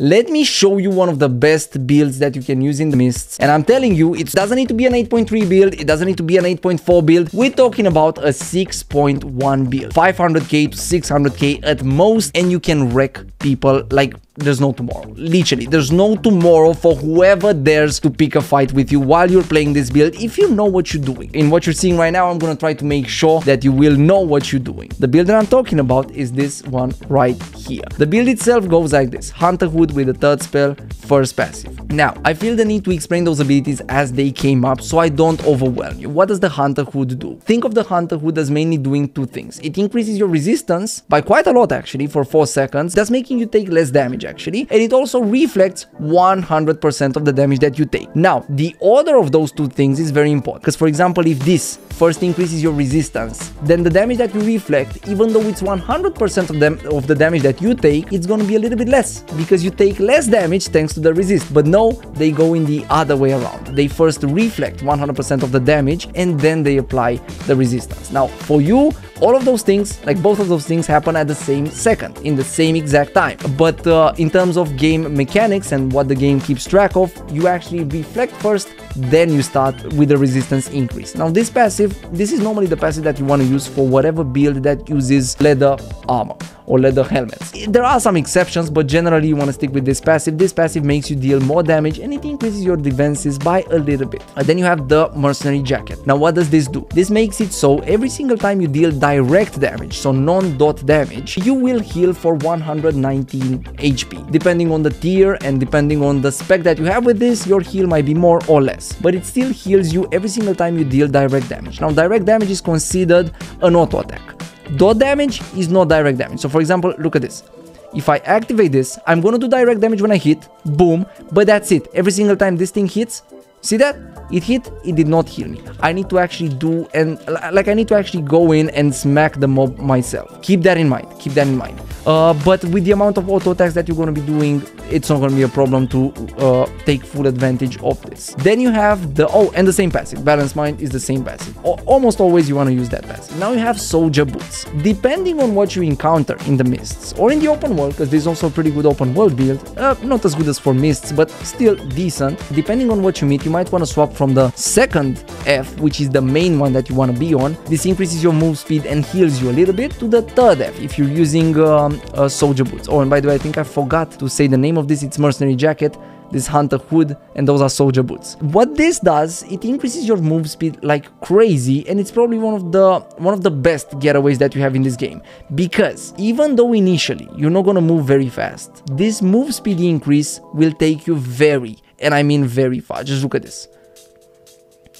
let me show you one of the best builds that you can use in the mists. And I'm telling you, it doesn't need to be an 8.3 build, it doesn't need to be an 8.4 build. We're talking about a 6.1 build. 500k to 600k at most, and you can wreck people like there's no tomorrow. Literally, there's no tomorrow for whoever dares to pick a fight with you while you're playing this build if you know what you're doing. In what you're seeing right now, I'm gonna try to make sure that you will know what you're doing. The build that I'm talking about is this one right here. The build itself goes like this. Hunter Hood with the third spell, first passive. Now, I feel the need to explain those abilities as they came up so I don't overwhelm you. What does the Hunter Hood do? Think of the Hunter Hood as mainly doing two things. It increases your resistance by quite a lot actually for 4 seconds, thus making you take less damage actually, and it also reflects 100% of the damage that you take. Now, the order of those two things is very important, because for example, if this first increases your resistance, then the damage that you reflect, even though it's 100% of, of the damage that you take, it's gonna be a little bit less, because you take less damage thanks to the resist. But no, they go in the other way around. They first reflect 100% of the damage, and then they apply the resistance. Now, for you, all of those things, like both of those things happen at the same second, in the same exact time. But uh, in terms of game mechanics and what the game keeps track of, you actually reflect first, then you start with the resistance increase. Now this passive, this is normally the passive that you want to use for whatever build that uses leather armor or leather helmets. There are some exceptions, but generally you want to stick with this passive. This passive makes you deal more damage and it increases your defenses by a little bit. And then you have the mercenary jacket. Now what does this do? This makes it so every single time you deal direct damage, so non-dot damage, you will heal for 119 HP. Depending on the tier and depending on the spec that you have with this, your heal might be more or less. But it still heals you every single time you deal direct damage. Now direct damage is considered an auto attack. Dot damage is not direct damage. So for example, look at this. If I activate this, I'm gonna do direct damage when I hit, boom, but that's it. Every single time this thing hits, see that? It hit, it did not heal me. I need to actually do, and like I need to actually go in and smack the mob myself. Keep that in mind, keep that in mind. Uh, but with the amount of auto attacks that you're going to be doing, it's not going to be a problem to uh, take full advantage of this. Then you have the, oh, and the same passive. Balance Mind is the same passive. O almost always you want to use that passive. Now you have Soldier Boots. Depending on what you encounter in the Mists or in the open world, because there's also a pretty good open world build, uh, not as good as for Mists, but still decent. Depending on what you meet, you might want to swap from the second F, which is the main one that you want to be on. This increases your move speed and heals you a little bit to the third F if you're using um, uh, soldier boots. Oh, and by the way, I think I forgot to say the name of this. It's mercenary jacket, this hunter hood, and those are soldier boots. What this does, it increases your move speed like crazy, and it's probably one of the one of the best getaways that you have in this game. Because even though initially you're not gonna move very fast, this move speed increase will take you very, and I mean very far. Just look at this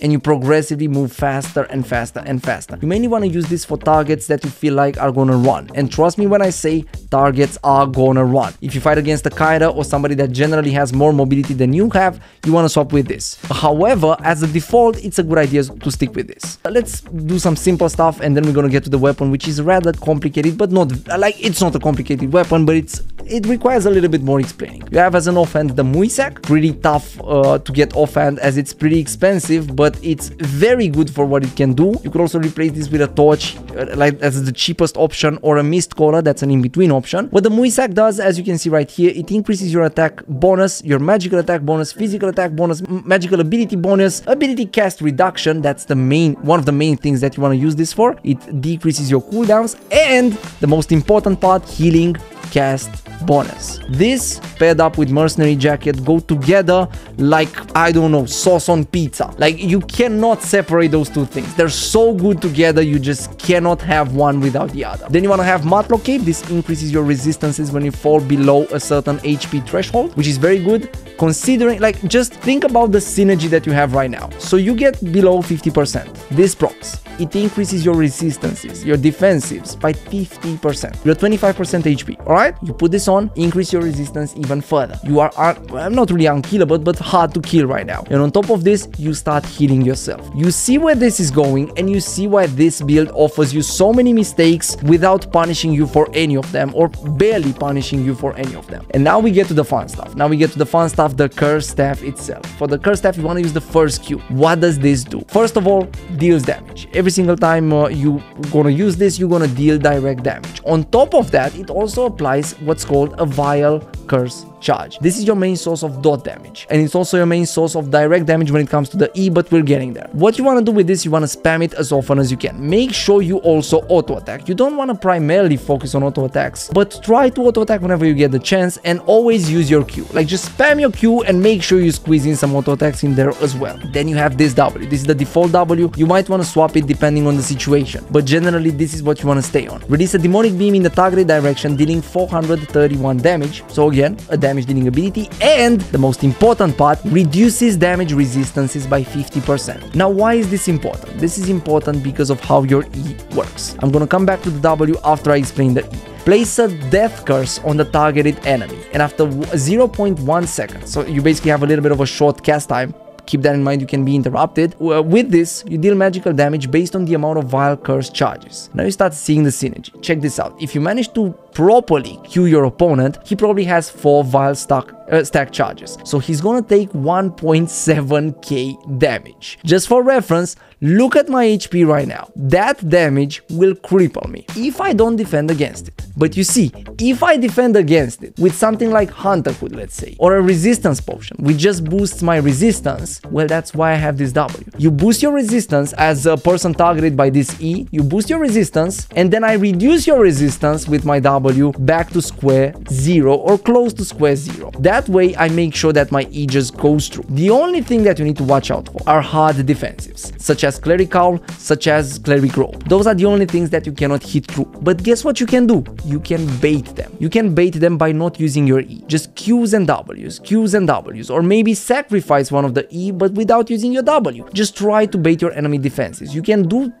and you progressively move faster and faster and faster. You mainly want to use this for targets that you feel like are gonna run. And trust me when I say targets are gonna run. If you fight against a Kyra or somebody that generally has more mobility than you have, you want to swap with this. However, as a default, it's a good idea to stick with this. Let's do some simple stuff and then we're gonna get to the weapon, which is rather complicated, but not like it's not a complicated weapon, but it's it requires a little bit more explaining. You have as an offhand the Muisak, pretty tough uh, to get offhand as it's pretty expensive, but but it's very good for what it can do. You could also replace this with a torch, uh, like as the cheapest option, or a mist caller, that's an in-between option. What the Muisak does, as you can see right here, it increases your attack bonus, your magical attack bonus, physical attack bonus, magical ability bonus, ability cast reduction, that's the main, one of the main things that you want to use this for. It decreases your cooldowns, and the most important part, healing cast bonus. This paired up with mercenary jacket go together like I don't know sauce on pizza. Like you cannot separate those two things. They're so good together you just cannot have one without the other. Then you want to have Martlock Cape. This increases your resistances when you fall below a certain HP threshold, which is very good considering like just think about the synergy that you have right now. So you get below 50%. This procs it increases your resistances, your defensives by 50%. You're 25% HP, alright? You put this on, increase your resistance even further. You are, I'm not really unkillable, but hard to kill right now. And on top of this, you start healing yourself. You see where this is going and you see why this build offers you so many mistakes without punishing you for any of them or barely punishing you for any of them. And now we get to the fun stuff. Now we get to the fun stuff, the curse staff itself. For the curse staff, you want to use the first Q. What does this do? First of all, deals damage. Every every single time uh, you gonna use this, you're gonna deal direct damage. On top of that, it also applies what's called a Vile Curse charge. This is your main source of dot damage. And it's also your main source of direct damage when it comes to the E, but we're getting there. What you want to do with this, you want to spam it as often as you can. Make sure you also auto attack. You don't want to primarily focus on auto attacks, but try to auto attack whenever you get the chance and always use your Q. Like just spam your Q and make sure you squeeze in some auto attacks in there as well. Then you have this W. This is the default W. You might want to swap it depending on the situation, but generally this is what you want to stay on. Release a demonic beam in the targeted direction dealing 431 damage. So again, a damage dealing ability and the most important part, reduces damage resistances by 50%. Now why is this important? This is important because of how your E works. I'm gonna come back to the W after I explain the E. Place a death curse on the targeted enemy and after 0.1 seconds, so you basically have a little bit of a short cast time, keep that in mind you can be interrupted uh, with this you deal magical damage based on the amount of vile curse charges now you start seeing the synergy check this out if you manage to properly Q your opponent he probably has four vile stack uh, stack charges. So he's gonna take 1.7k damage. Just for reference look at my hp right now. That damage will cripple me if i don't defend against it. But you see if i defend against it with something like hunter hunterhood let's say or a resistance potion which just boosts my resistance well that's why i have this w. You boost your resistance as a person targeted by this e you boost your resistance and then i reduce your resistance with my w back to square zero or close to square zero. That way i make sure that my e just goes through. The only thing that you need to watch out for are hard defensives such as clerical such as cleric robe those are the only things that you cannot hit through. But guess what you can do? You can bait them. You can bait them by not using your e. Just q's and w's q's and w's or maybe sacrifice one of the e but without using your W. Just try to bait your enemy defenses. You can do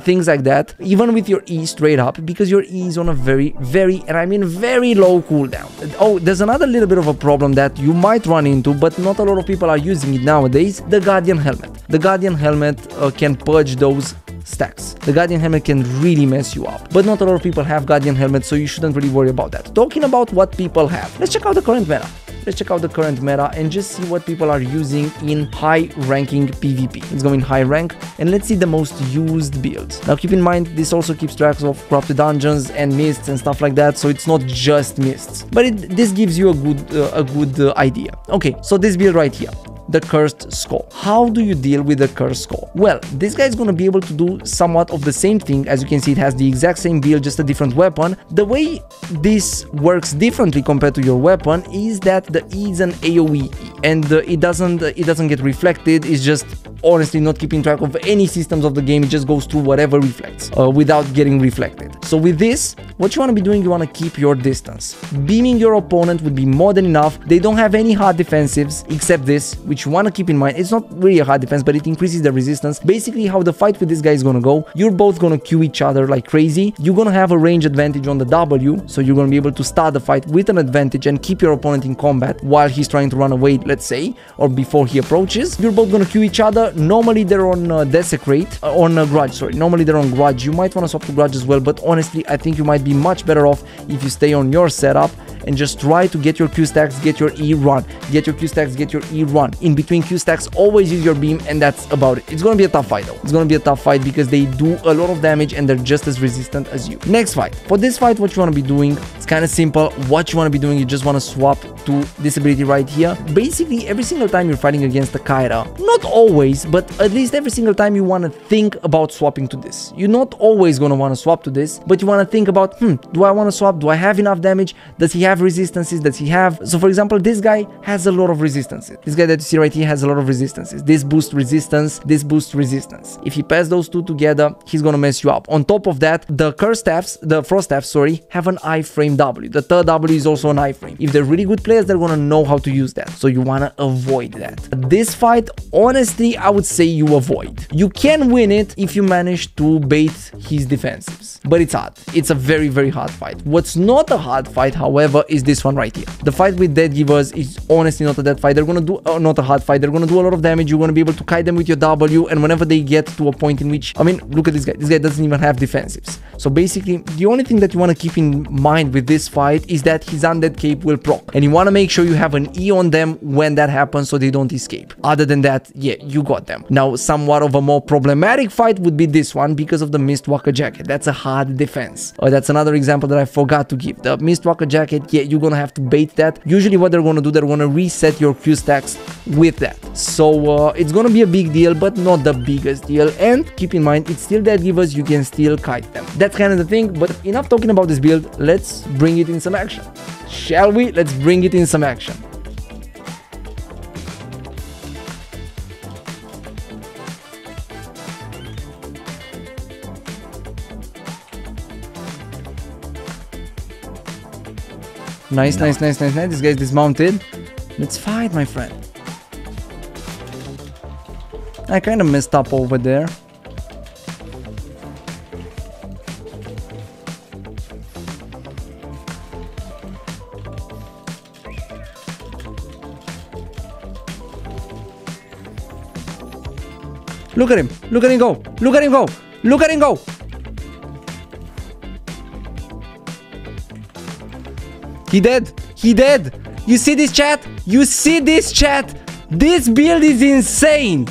things like that even with your E straight up because your E is on a very, very, and I mean very low cooldown. Oh, there's another little bit of a problem that you might run into, but not a lot of people are using it nowadays, the Guardian Helmet. The Guardian Helmet uh, can purge those stacks. The Guardian Helmet can really mess you up, but not a lot of people have Guardian Helmet, so you shouldn't really worry about that. Talking about what people have, let's check out the current meta let's check out the current meta and just see what people are using in high ranking PvP. Let's go in high rank and let's see the most used builds. Now keep in mind this also keeps track of crafted dungeons and mists and stuff like that so it's not just mists but it, this gives you a good uh, a good uh, idea. Okay so this build right here the cursed skull. How do you deal with the cursed skull? Well, this guy is going to be able to do somewhat of the same thing. As you can see, it has the exact same build, just a different weapon. The way this works differently compared to your weapon is that the E is an AoE and uh, it doesn't uh, it doesn't get reflected. It's just honestly not keeping track of any systems of the game. It just goes through whatever reflects uh, without getting reflected. So with this, what you want to be doing, you want to keep your distance. Beaming your opponent would be more than enough. They don't have any hard defensives except this, which you want to keep in mind. It's not really a hard defense, but it increases the resistance. Basically, how the fight with this guy is going to go, you're both going to queue each other like crazy. You're going to have a range advantage on the W, so you're going to be able to start the fight with an advantage and keep your opponent in combat while he's trying to run away, let's say, or before he approaches. You're both going to queue each other. Normally, they're on uh, Desecrate, uh, on Grudge, sorry. Normally, they're on Grudge. You might want to swap to Grudge as well, but honestly, I think you might be much better off if you stay on your setup and just try to get your Q stacks, get your E run, get your Q stacks, get your E run. In between Q stacks, always use your beam and that's about it. It's gonna be a tough fight though. It's gonna be a tough fight because they do a lot of damage and they're just as resistant as you. Next fight. For this fight, what you wanna be doing, it's kind of simple. What you wanna be doing, you just wanna swap to this ability right here. Basically, every single time you're fighting against a Kyra, not always, but at least every single time you wanna think about swapping to this. You're not always gonna wanna swap to this, but you wanna think about, hmm, do I wanna swap? Do I have enough damage? Does he have resistances? Does he have? So for example, this guy has a lot of resistances. This guy that you see right here has a lot of resistances. This boosts resistance, this boosts resistance. If he pairs those two together, he's gonna mess you up. On top of that, the curse staffs, the frost staffs, sorry, have an iframe W. The third W is also an iframe. If they're really good players, they're gonna know how to use that. So you wanna avoid that. This fight, honestly, I would say you avoid. You can win it if you manage to bait his defensives, but it's hard. It's a very, very hard fight. What's not a hard fight, however, is this one right here. The fight with Deathgivers is honestly not a dead fight. They're gonna do uh, not a hard fight. They're gonna do a lot of damage. You're gonna be able to kite them with your W, and whenever they get to a point in which, I mean, look at this guy. This guy doesn't even have defensives. So basically, the only thing that you want to keep in mind with this fight is that his undead cape will proc, and you want to make sure you have an E on them when that happens so they don't escape. Other than that, yeah, you got them. Now, somewhat of a more problematic fight would be this one because of the Mistwalker jacket. That's a hard defense. Oh, that's another example that I forgot to give. The Mistwalker jacket yeah, you're gonna have to bait that. Usually what they're gonna do, they're gonna reset your Q stacks with that. So uh, it's gonna be a big deal, but not the biggest deal. And keep in mind, it's still Deathgivers, you can still kite them. That's kind of the thing, but enough talking about this build, let's bring it in some action. Shall we? Let's bring it in some action. Nice, nice, nice, nice, nice. This guy's dismounted. Let's fight, my friend. I kind of messed up over there. Look at him. Look at him go. Look at him go. Look at him go. He dead. He dead. You see this chat? You see this chat? This build is insane.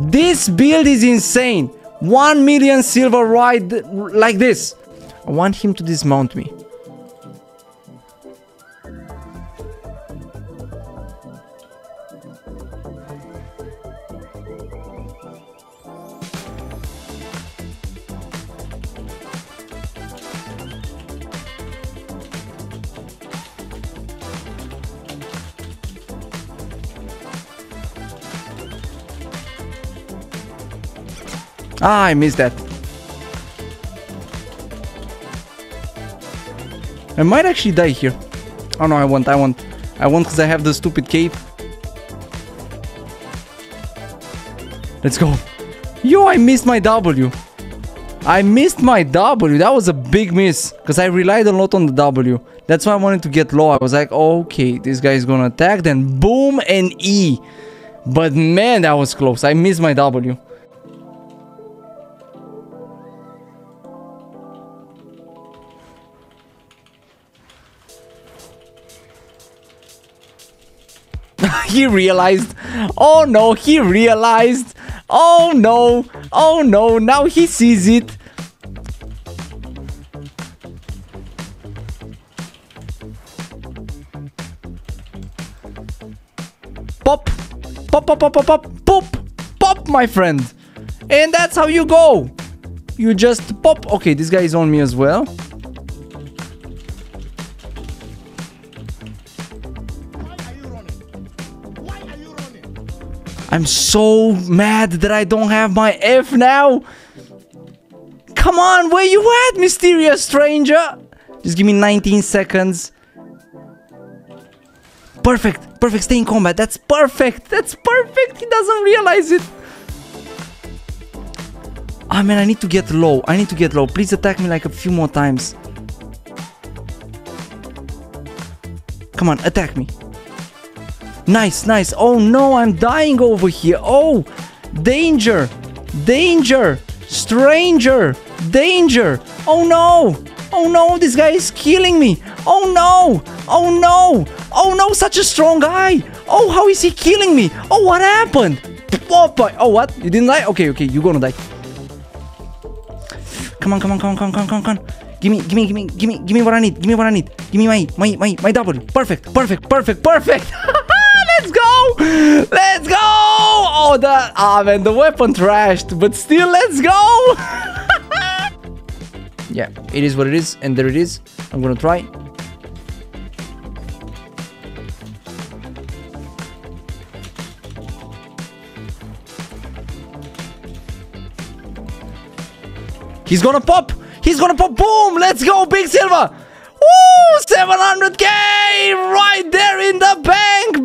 This build is insane. 1 million silver right like this. I want him to dismount me. Ah, I missed that. I might actually die here. Oh no, I won't, I won't. I won't because I have the stupid cape. Let's go. Yo, I missed my W. I missed my W. That was a big miss because I relied a lot on the W. That's why I wanted to get low. I was like, okay, this guy is gonna attack. Then boom and E. But man, that was close. I missed my W. he realized. Oh no, he realized. Oh no. Oh no, now he sees it. Pop. Pop, pop, pop, pop, pop, pop, pop, my friend. And that's how you go. You just pop. Okay, this guy is on me as well. I'm so mad that I don't have my F now. Come on, where you at, mysterious stranger? Just give me 19 seconds. Perfect, perfect, stay in combat. That's perfect, that's perfect. He doesn't realize it. Ah, oh, man, I need to get low. I need to get low. Please attack me like a few more times. Come on, attack me. Nice, nice. Oh no, I'm dying over here. Oh, danger, danger, stranger, danger. Oh no, oh no, this guy is killing me. Oh no, oh no, oh no, such a strong guy. Oh, how is he killing me? Oh, what happened? Oh, boy. oh what? You didn't die? Okay, okay, you're gonna die. Come on, come on, come on, come on, come on, come on. Give me, give me, give me, give me, give me what I need. Give me what I need. Give me my, my, my, my W. Perfect, perfect, perfect, perfect. Let's go! Let's go! Oh, that... Ah, man, the weapon trashed. But still, let's go! yeah, it is what it is. And there it is. I'm gonna try. He's gonna pop! He's gonna pop! Boom! Let's go, Big Silver! Woo! 700k right there in the bank.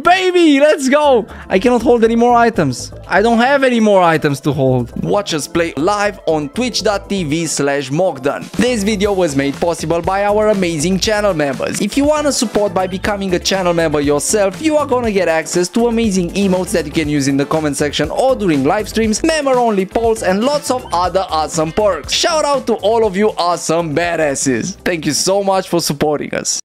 Let's go. I cannot hold any more items. I don't have any more items to hold. Watch us play live on twitch.tv slash Mogdone. This video was made possible by our amazing channel members. If you want to support by becoming a channel member yourself, you are gonna get access to amazing emotes that you can use in the comment section or during live streams, member-only polls, and lots of other awesome perks. Shout out to all of you awesome badasses. Thank you so much for supporting us.